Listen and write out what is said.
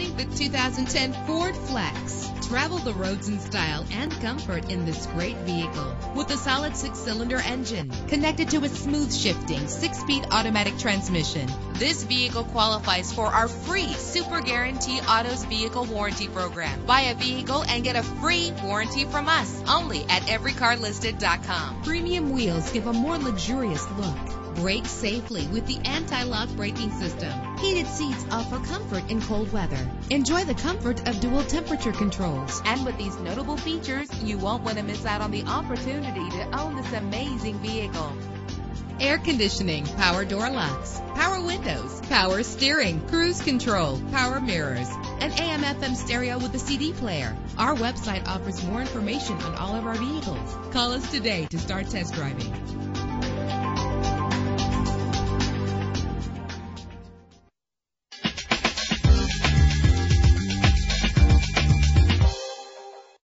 2010 Ford Flex. Travel the roads in style and comfort in this great vehicle with a solid six-cylinder engine connected to a smooth shifting six-speed automatic transmission. This vehicle qualifies for our free Super Guarantee Autos Vehicle Warranty Program. Buy a vehicle and get a free warranty from us only at everycarlisted.com. Premium wheels give a more luxurious look. Brake safely with the anti-lock braking system. Heated seats offer comfort in cold weather. Enjoy the comfort of dual temperature controls. And with these notable features, you won't want to miss out on the opportunity to own this amazing vehicle. Air conditioning, power door locks, power windows, power steering, cruise control, power mirrors, an AM FM stereo with a CD player. Our website offers more information on all of our vehicles. Call us today to start test driving.